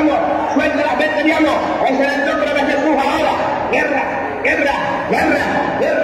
teníamos, suerte la fe es el entorno de Jesús ahora, guerra, guerra, guerra, guerra.